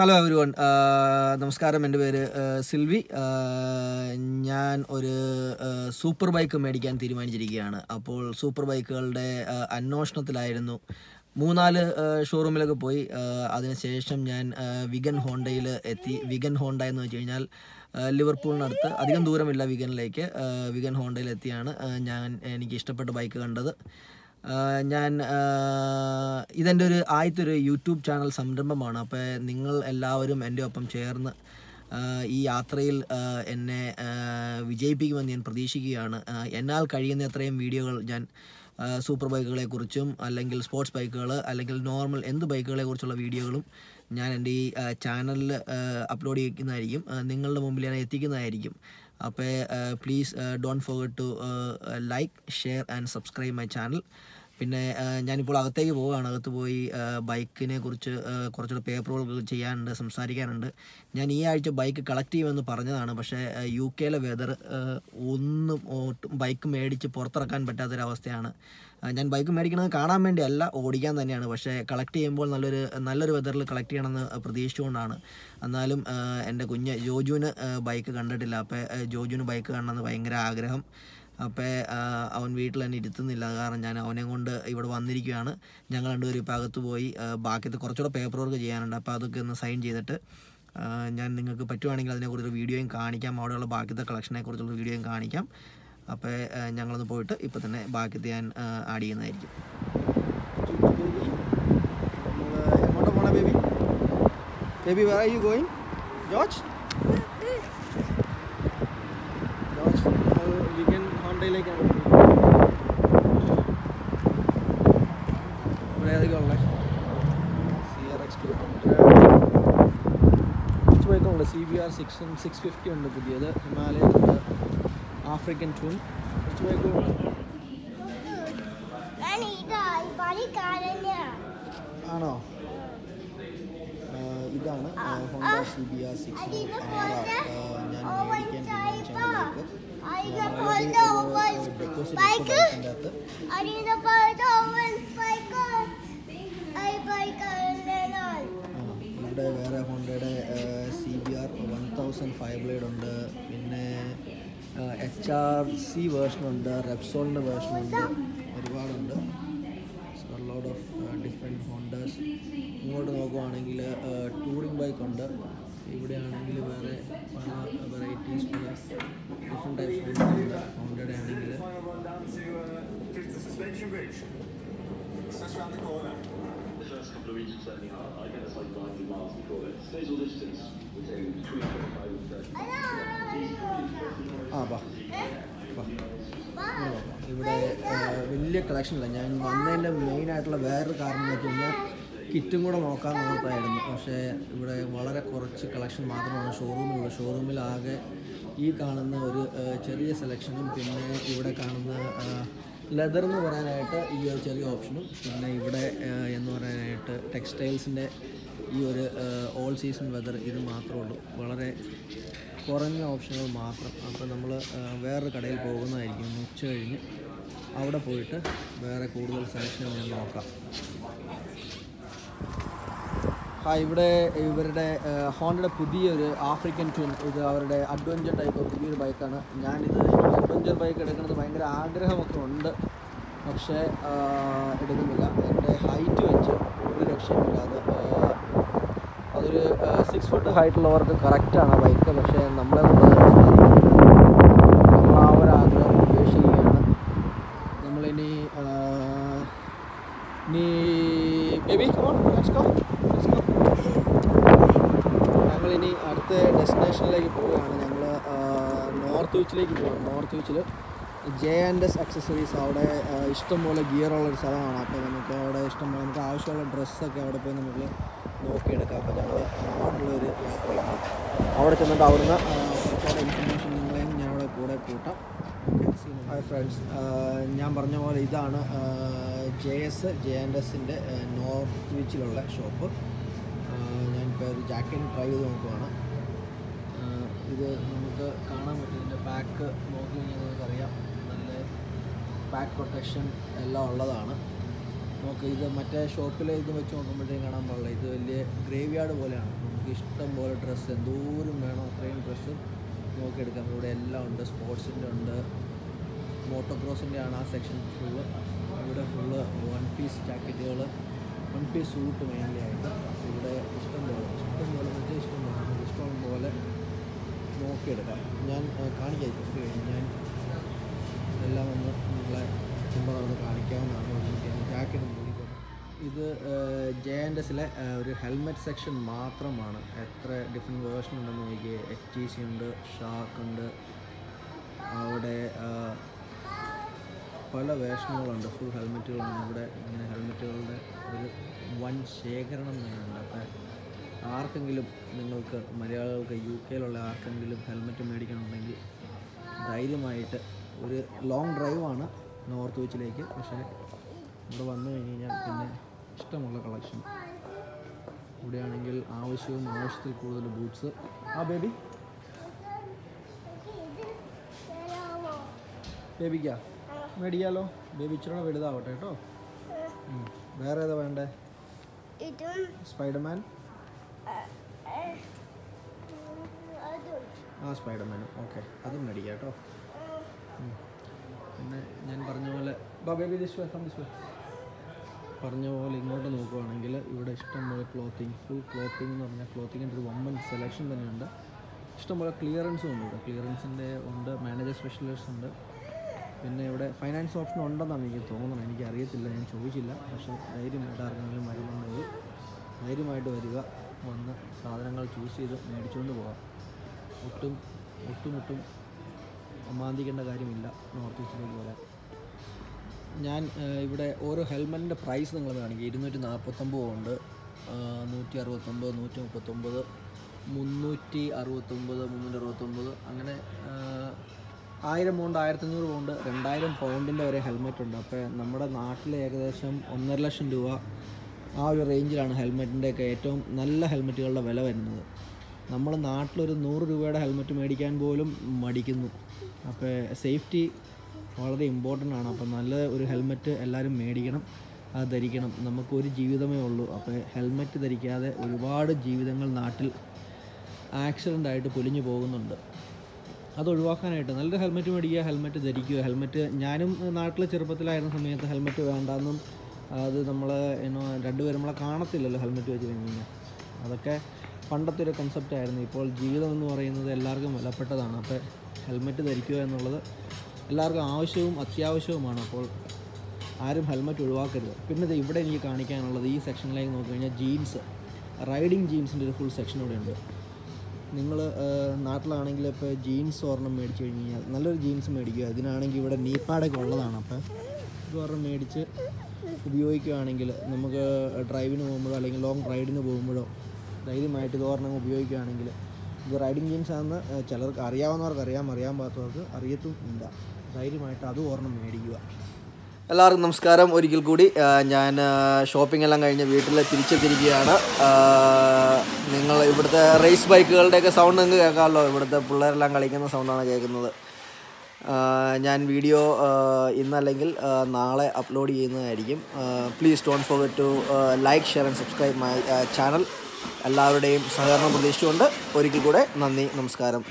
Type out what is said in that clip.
Hello every one നമസ്കാരം. എന്റെ പേര് സിൽവി. ഞാൻ ഒരു സൂപ്പർ ബൈക്ക് മേടിക്കാൻ തീരുമാനിച്ചിരിക്കുകയാണ്. അപ്പോൾ സൂപ്പർ ബൈക്കുകളുടെ അന്വേഷണത്തിലായിരുന്നു. മൂന്നാൽ ഷോറൂമിലൊക്കെ പോയി. അതിനുശേഷം ഞാൻ വിഗൻ ഹോണ്ടയിൽ എത്തി. വിഗൻ ഹോണ്ട എന്ന് വെച്ച് കഴിഞ്ഞാൽ ലിവർപൂളിനടുത്ത്. അധികം ദൂരമില്ല വിഗനിലേക്ക്. വിഗൻ ഹോണ്ടയിൽ എത്തിയാണ് ഞാൻ എനിക്ക് ഇഷ്ടപ്പെട്ട ബൈക്ക് കണ്ടത്. ഞാൻ ഇതെന്റെ ഒരു ആദ്യത്തെ ഒരു യൂട്യൂബ് ചാനൽ സംരംഭമാണ്. അപ്പോൾ നിങ്ങൾ എല്ലാവരും എന്റെ ഒപ്പം ചേർന്ന് ഈ യാത്രയിൽ എന്നെ വിജയിപ്പിക്കുമെന്ന് ഞാൻ പ്രതീക്ഷിക്കുകയാണ്. എന്നാൽ കഴിയുന്ന അത്രയും വീഡിയോകൾ ഞാൻ സൂപ്പർ ബൈക്കുകളെക്കുറിച്ചും അല്ലെങ്കിൽ സ്പോർട്സ് ബൈക്കുകൾ അല്ലെങ്കിൽ നോർമൽ എന്ത് ബൈക്കുകളെക്കുറിച്ചുള്ള വീഡിയോകളും ഞാൻ എന്റെ ഈ ചാനലിൽ അപ്ലോഡ് ചെയ്യുന്നതായിരിക്കും. നിങ്ങളുടെ മുമ്പിൽ ഞാൻ എത്തിക്കുന്നതായിരിക്കും. അപ്പോൾ please don't forget to like share and subscribe my channel പിന്നെ ഞാനിപ്പോൾ അകത്തേക്ക് പോവുകയാണ്. അകത്ത് പോയി ബൈക്കിനെ കുറിച്ച് കുറച്ചുകൂടെ പേപ്പറുകൾ ചെയ്യാനുണ്ട് സംസാരിക്കാനുണ്ട്. ഞാൻ ഈ ആഴ്ച ബൈക്ക് കളക്ട് ചെയ്യുമെന്ന് പറഞ്ഞതാണ്. പക്ഷേ യു കെയിലെ വെതർ ഒന്നും ഒട്ടും ബൈക്ക് മേടിച്ച് പുറത്തിറക്കാൻ പറ്റാത്തൊരവസ്ഥയാണ്. ഞാൻ ബൈക്ക് മേടിക്കുന്നത് കാണാൻ വേണ്ടിയല്ല ഓടിക്കാൻ തന്നെയാണ്. പക്ഷേ കളക്ട് ചെയ്യുമ്പോൾ നല്ലൊരു നല്ലൊരു വെതറിൽ കളക്ട് ചെയ്യണമെന്ന് പ്രതീക്ഷിച്ചുകൊണ്ടാണ്. എന്നാലും എന്റെ കുഞ്ഞ് ജോജുവിന് ബൈക്ക് കണ്ടിട്ടില്ല. അപ്പോൾ ജോജുവിന് ബൈക്ക് കാണണമെന്ന് ഭയങ്കര ആഗ്രഹം. അപ്പോൾ അവൻ വീട്ടിൽ തന്നെ ഇരുത്തുന്നില്ല. കാരണം ഞാൻ അവനെ കൊണ്ട് ഇവിടെ വന്നിരിക്കുകയാണ്. ഞങ്ങൾ രണ്ടുപേരും ഇപ്പോൾ അകത്ത് പോയി ബാക്കിയത്തെ കുറച്ചുകൂടെ പേപ്പർ വർക്ക് ചെയ്യാനുണ്ട്. അപ്പോൾ അതൊക്കെ ഒന്ന് സൈൻ ചെയ്തിട്ട് ഞാൻ നിങ്ങൾക്ക് പറ്റുവാണെങ്കിൽ അതിനെക്കുറിച്ചൊരു വീഡിയോയും കാണിക്കാം. അവിടെയുള്ള ബാക്കിയത്തെ കളക്ഷനെ കുറിച്ചുള്ള വീഡിയോയും കാണിക്കാം അപ്പോൾ ഞങ്ങളൊന്ന് പോയിട്ട് ഇപ്പോൾ തന്നെ ബാക്കിയത്തെ ഞാൻ ആഡ് ചെയ്യുന്നതായിരിക്കും. പോണേ baby baby where are you going George? Weekend ഹോണ്ടയിലേക്കാണ് ഇവിടെ ഏതൊക്കെയാ ഉള്ളത് സി ആർ എക്സ് ടു കുറച്ച് ബൈക്കുണ്ട് C B R six six fifty ഉണ്ട് പുതിയത്. ഹിമാലയൻ ഉണ്ട്. ആഫ്രിക്കൻ ടൂൺ കുറച്ച് ആണോ? ഇതാണ് Honda C B R six ഞാൻ മേടിക്കാൻ തീരുമാനിച്ച ബൈക്ക് ഇവിടെ വേറെ ഹോണ്ടയുടെ C B R one thousand five blade ഉണ്ട്. പിന്നെ എച്ച് ആർ സി വേർഷനുണ്ട് റെപ്സോളിന്റെ വേർഷനുണ്ട് ഒരുപാടുണ്ട്. ലോഡ് ഓഫ് ഡിഫറെന്റ് ഹോണ്ടേഴ്സ് ഇങ്ങോട്ട് നോക്കുവാണെങ്കിൽ ടൂറിംഗ് ബൈക്ക് ഉണ്ട്. ഇവിടെ ആണെങ്കിൽ വേറെ പല വെറൈറ്റീസ് പല ഡിഫറെന്റ് ടൈപ്സ് ഹോണ്ടഡ് ആണെങ്കിൽ ഇവിടെ വലിയ കളക്ഷനല്ല ഞാൻ വന്നതിന്റെ മെയിനായിട്ടുള്ള വേറൊരു കാരണം എന്ന് വെച്ച് കഴിഞ്ഞാൽ കിറ്റും കൂടെ നോക്കാൻ നോക്കായിരുന്നു. പക്ഷേ ഇവിടെ വളരെ കുറച്ച് കളക്ഷൻ മാത്രമാണ് ഷോറൂമിൽ ആകെ ഈ കാണുന്ന ഒരു ചെറിയ സെലക്ഷനും പിന്നെ ഇവിടെ കാണുന്ന ലെതർ എന്ന് പറയാനായിട്ട് ഈ ഒരു ചെറിയ ഓപ്ഷനും പിന്നെ ഇവിടെ എന്ന് പറയാനായിട്ട് ടെക്സ്റ്റൈൽസിന്റെ ഈ ഒരു ഓൾ സീസൺ വെതർ ഇത് മാത്രമേ ഉള്ളൂ. വളരെ കുറഞ്ഞ ഓപ്ഷനുകൾ മാത്രം. അപ്പോൾ നമ്മൾ വേറൊരു കടയിൽ പോകുന്നതായിരിക്കും ഉച്ച കഴിഞ്ഞ്. അവിടെ പോയിട്ട് വേറെ കൂടുതൽ സെലക്ഷൻ ഞാൻ നോക്കാം. ആ ഇവിടെ ഇവരുടെ ഹോണ്ടയുടെ പുതിയൊരു ആഫ്രിക്കൻ ട്വിൻ ഇത് അവരുടെ അഡ്വഞ്ചർ ടൈപ്പ് പുതിയൊരു ബൈക്കാണ് ഞാനിത് അഡ്വഞ്ചർ ബൈക്ക് എടുക്കുന്നത് ഭയങ്കര ആഗ്രഹമൊക്കെ ഉണ്ട്. പക്ഷേ എടുക്കുന്നില്ല. എന്റെ ഹൈറ്റ് വെച്ച് ഒരു രക്ഷയുമില്ലാതെ അതൊരു സിക്സ് ഫുട്ട് ഹൈറ്റുള്ളവർക്ക് കറക്റ്റാണ് ബൈക്ക് പക്ഷേ നമ്മളെ കൊണ്ട് നമ്മൾ നമ്മളിനി ലെറ്റ്സ് ലെറ്റ്സ് ഗോ ഡെസ്റ്റിനേഷനിലേക്ക് പോവുകയാണ്. ഞങ്ങൾ നോർത്ത് ബീച്ചിലേക്ക് പോവാണ്. നോർത്ത് ബീച്ചിൽ ജെ ആൻഡ് എസ് അക്സസറീസ് അവിടെ ഇഷ്ടംപോലെ ഗിയറുള്ളൊരു സ്ഥലമാണ്. അപ്പോൾ നമുക്ക് അവിടെ ഇഷ്ടംപോലെ നമുക്ക് ആവശ്യമുള്ള ഡ്രസ്സൊക്കെ അവിടെ പോയി നമുക്ക് നോക്കിയെടുക്കാം. അപ്പോൾ ഞങ്ങൾ അങ്ങോട്ടുള്ളൊരു യാത്രയാണ് അവിടെ ചെന്നിട്ട് അവിടുന്ന് ഇൻഫർമേഷൻ നിങ്ങളെയും ഞാൻ അവിടെ കൂടെ കൂട്ടാം. ഹായ് ഫ്രണ്ട്സ് ഞാൻ പറഞ്ഞ പോലെ ഇതാണ് ജെ എസ് ജെ ആൻഡ് എസിന്റെ നോർത്ത് ബീച്ചിലുള്ള ഷോപ്പ് ഞാനിപ്പോൾ ഒരു ജാക്കറ്റ് ട്രൈ ചെയ്ത് നോക്കുവാണ്. ഇത് നമുക്ക് കാണാൻ പറ്റും. ഇതിന്റെ ബാക്ക് നോക്കി കഴിഞ്ഞാൽ നമുക്കറിയാം നല്ല ബാക്ക് പ്രൊട്ടക്ഷൻ എല്ലാം ഉള്ളതാണ്. നമുക്ക് ഇത് മറ്റേ ഷോപ്പിലെ ഇത് വെച്ച് നോക്കുമ്പോഴത്തേക്കും കാണാൻ പാടില്ല. ഇത് വലിയ ഗ്രേവ് യാർഡ് പോലെയാണ്. നമുക്ക് ഇഷ്ടം പോലെ ഡ്രസ്സ് എന്തോരം വേണോ അത്രയും ഡ്രസ്സ് നോക്കിയെടുക്കാം ഇവിടെ എല്ലാം ഉണ്ട്. സ്പോർട്സിന്റെ ഉണ്ട്. മോട്ടോക്രോസിന്റെ ആണ് ആ സെക്ഷൻ ഫുള്ള് ഇവിടെ ഫുള്ള് വൺ പീസ് ജാക്കറ്റുകൾ വൺ പീസ് സൂട്ട് മെയിൻലി ആയിട്ട് ഇവിടെ ഇഷ്ടം പോലെ ഇഷ്ടം പോലെ മറ്റേ ഇഷ്ടം പോലെ നമുക്ക് ഇഷ്ടം പോലെ നോക്കിയെടുക്കാം ഞാൻ ആ, കാണിക്കാം. ജസ്റ്റ് കഴിഞ്ഞ് ഞാൻ എല്ലാം ഒന്ന് നിങ്ങളെ ചുമ്മാ ഒന്ന് കാണിക്കാവുന്നതാണ് ജാക്കറ്റ് നോക്കിക്കോട്ടെ ഇത് ജെ ആൻഡ് എസിലെ ഒരു ഹെൽമെറ്റ് സെക്ഷൻ മാത്രമാണ്. എത്ര ഡിഫറെന്റ് വേർഷൻ ഉണ്ടെന്ന് നോക്കിയേ. എച്ച് ടി സി ഉണ്ട് ഷാർക്ക് ഉണ്ട്. അവിടെ പല വേഷനുകളുണ്ട് ഫുൾ ഹെൽമെറ്റുകളുണ്ട് ഇവിടെ ഇങ്ങനെ ഹെൽമെറ്റുകളുടെ ഒരു വൻ ശേഖരണം തന്നെ ഉണ്ട്. അപ്പോൾ ആർക്കെങ്കിലും നിങ്ങൾക്ക് മലയാളികൾക്ക് യു കെയിലുള്ള ആർക്കെങ്കിലും ഹെൽമെറ്റ് മേടിക്കണമെന്നുണ്ടെങ്കിൽ ധൈര്യമായിട്ട് ഒരു ലോങ് ഡ്രൈവാണ് നോർത്ത് ബീച്ചിലേക്ക്. പക്ഷേ ഇവിടെ വന്നു കഴിഞ്ഞ് കഴിഞ്ഞാൽ പിന്നെ ഇഷ്ടമുള്ള കളക്ഷൻ ഇവിടെയാണെങ്കിൽ ആവശ്യവും ആവശ്യത്തിൽ കൂടുതൽ ബൂട്ട്സ് ആ ബേബി ബേബിക്കാ മേടിക്കാലോ? ബേബി ഇച്ചിരി വലുതാവട്ടെ കേട്ടോ. വേറെ ഏതാ വേണ്ടേ? സ്പൈഡർമാൻ ആ സ്പൈഡർമാൻ ഓക്കെ അതും മേടിക്കാം കേട്ടോ പിന്നെ ഞാൻ പറഞ്ഞ പോലെ ബാബേ ദിസ് പറഞ്ഞ പോലെ ഇങ്ങോട്ട് നോക്കുവാണെങ്കിൽ ഇവിടെ ഇഷ്ടംപോലെ ക്ലോത്തിങ് ഫുൾ ക്ലോത്തിങ് എന്ന് പറഞ്ഞാൽ ക്ലോത്തിങ്ങിന്റെ ഒരു വമ്പൻ സെലക്ഷൻ തന്നെയുണ്ട് ഇഷ്ടംപോലെ ക്ലിയറൻസും ഉണ്ട് ഇവിടെ ക്ലിയറൻസിന്റെ ഉണ്ട് മാനേജർ സ്പെഷ്യലിസ്റ്റ് ഉണ്ട് പിന്നെ ഇവിടെ ഫൈനാൻസ് ഓപ്ഷൻ ഉണ്ടെന്നാണ് എനിക്ക് തോന്നുന്നത് എനിക്ക് അറിയത്തില്ല ഞാൻ ചോദിച്ചില്ല പക്ഷേ ധൈര്യമായിട്ട് ആർക്കെങ്കിലും വരുന്നുണ്ടെങ്കിൽ ധൈര്യമായിട്ട് വരിക വന്ന് സാധനങ്ങൾ ചൂസ് ചെയ്ത് മേടിച്ചുകൊണ്ട് പോകാം. ഒട്ടും ഒട്ടും ഒട്ടും അമാന്തിക്കേണ്ട കാര്യമില്ല നോർത്ത് ഈസ്റ്റിലേക്ക് വരാൻ. ഞാൻ ഇവിടെ ഓരോ ഹെൽമെറ്റിന്റെ പ്രൈസ് നിങ്ങൾ കാണിക്കുക ഇരുന്നൂറ്റി നാൽപ്പത്തൊമ്പത് ഉണ്ട്. നൂറ്റി അറുപത്തൊമ്പത് നൂറ്റി മുപ്പത്തൊമ്പത് മുന്നൂറ്റി അറുപത്തൊമ്പത് മുന്നൂറ്റി അറുപത്തൊമ്പത് അങ്ങനെ ആയിരം പൗണ്ട് ആയിരത്തഞ്ഞൂറ് പൗണ്ട് രണ്ടായിരം പൗണ്ടിന്റെ വരെ ഹെൽമെറ്റ് ഉണ്ട്. അപ്പോൾ നമ്മുടെ നാട്ടിൽ ഏകദേശം ഒന്നര ലക്ഷം രൂപ ആ ഒരു റേഞ്ചിലാണ് ഹെൽമെറ്റിന്റെയൊക്കെ ഏറ്റവും നല്ല ഹെൽമെറ്റുകളുടെ വില വരുന്നത്. നമ്മൾ നാട്ടിലൊരു നൂറ് രൂപയുടെ ഹെൽമെറ്റ് മേടിക്കാൻ പോലും മടിക്കുന്നു. അപ്പോൾ സേഫ്റ്റി വളരെ ഇമ്പോർട്ടന്റ് ആണ്. അപ്പോൾ നല്ല ഒരു ഹെൽമെറ്റ് എല്ലാവരും മേടിക്കണം അത് ധരിക്കണം. നമുക്കൊരു ജീവിതമേ ഉള്ളൂ. അപ്പോൾ ഹെൽമെറ്റ് ധരിക്കാതെ ഒരുപാട് ജീവിതങ്ങൾ നാട്ടിൽ ആക്സിഡന്റ് ആയിട്ട് പൊലിഞ്ഞു പോകുന്നുണ്ട്. അത് ഒഴിവാക്കാനായിട്ട് നല്ലൊരു ഹെൽമെറ്റ് മേടിക്കുക ഹെൽമെറ്റ് ധരിക്കുക. ഹെൽമെറ്റ് ഞാനും നാട്ടിൽ ചെറുപ്പത്തിലായിരുന്ന സമയത്ത് ഹെൽമെറ്റ് വേണ്ടാന്നും അത് നമ്മൾ ഏനോ രണ്ടുപേരും നമ്മളെ കാണത്തില്ലല്ലോ ഹെൽമെറ്റ് വെച്ച് കഴിഞ്ഞ് കഴിഞ്ഞാൽ അതൊക്കെ പണ്ടത്തെ ഒരു കൺസെപ്റ്റ് ആയിരുന്നു. ഇപ്പോൾ ജീവിതം എന്ന് പറയുന്നത് എല്ലാവർക്കും വിലപ്പെട്ടതാണ്. അപ്പോൾ ഹെൽമെറ്റ് ധരിക്കുക എന്നുള്ളത് എല്ലാവർക്കും ആവശ്യവും അത്യാവശ്യവുമാണ്. അപ്പോൾ ആരും ഹെൽമെറ്റ് ഒഴിവാക്കരുത്. പിന്നെ ദേ ഇവിടെ എനിക്ക് കാണിക്കാനുള്ളത് ഈ സെക്ഷനിലേക്ക് നോക്കി കഴിഞ്ഞാൽ ജീൻസ് റൈഡിങ് ജീൻസിന്റെ ഒരു ഫുൾ സെക്ഷൻ ഇവിടെ ഉണ്ട്. നിങ്ങൾ നാട്ടിലാണെങ്കിൽ ഇപ്പോൾ ജീൻസ് ഒരെണ്ണം മേടിച്ച് കഴിഞ്ഞ് കഴിഞ്ഞാൽ നല്ലൊരു ജീൻസ് മേടിക്കുക. ഇതിനാണെങ്കിൽ ഇവിടെ നീപ്പാടൊക്കെ ഉള്ളതാണ്. അപ്പോൾ ഇത് ഒരെണ്ണം മേടിച്ച് ഉപയോഗിക്കുകയാണെങ്കിൽ നമുക്ക് ഡ്രൈവിന് പോകുമ്പോഴോ അല്ലെങ്കിൽ ലോങ് റൈഡിന് പോകുമ്പോഴോ ധൈര്യമായിട്ട് ഇത് ഉപയോഗിക്കുകയാണെങ്കിൽ ഇത് റൈഡിങ് ജീൻസ് ആണെന്ന് ഏഹ്, ചിലർക്ക് അറിയാവുന്നവർക്ക് അറിയാം അറിയാൻ പാത്തവർക്ക് അറിയത്തും ഇല്ല. ധൈര്യമായിട്ട് അത് ഒരെണ്ണം മേടിക്കുക. എല്ലാവർക്കും നമസ്കാരം. ഒരിക്കൽ കൂടി ഞാൻ ഷോപ്പിംഗ് എല്ലാം കഴിഞ്ഞ് വീട്ടിൽ തിരിച്ചെത്തിയിരിക്കുകയാണ്. ആ, നിങ്ങൾ ഇവിടുത്തെ റേസ് ബൈക്കുകളുടെയൊക്കെ സൗണ്ട് നിങ്ങൾക്ക് കേൾക്കാമല്ലോ. ഇവിടുത്തെ പിള്ളേരെല്ലാം കളിക്കുന്ന സൗണ്ടാണ് കേൾക്കുന്നത്. ഞാൻ വീഡിയോ ഇന്നല്ലെങ്കിൽ നാളെ അപ്ലോഡ് ചെയ്യുന്നതായിരിക്കും. Please don't forget to like share and subscribe my channel എല്ലാവരുടെയും സഹകരണം പ്രതീക്ഷിച്ചുകൊണ്ട് ഒരിക്കൽ കൂടെ നന്ദി നമസ്കാരം.